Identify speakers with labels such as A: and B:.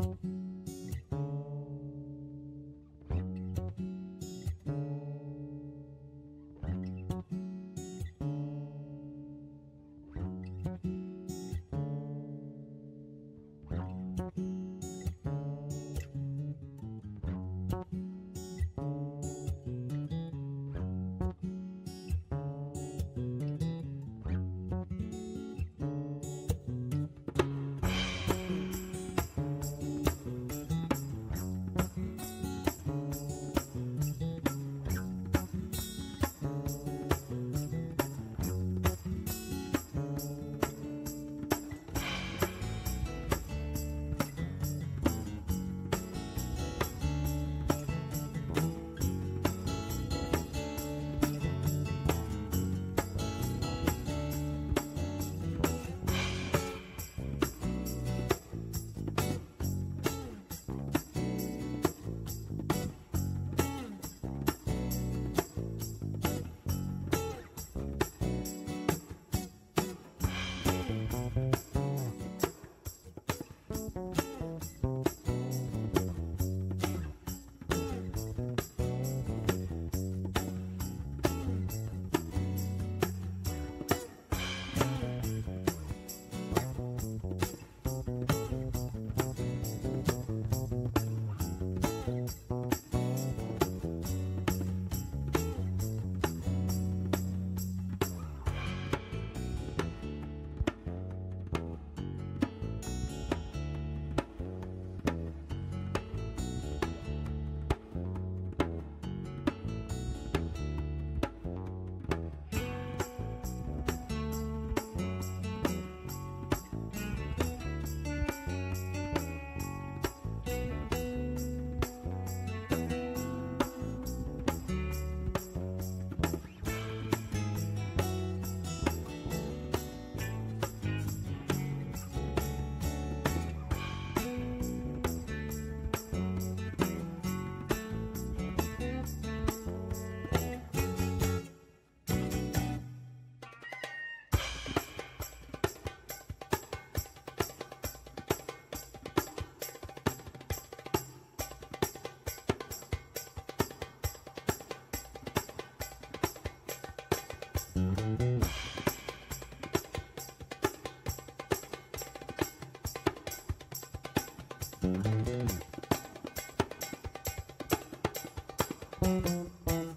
A: Thank you.
B: Música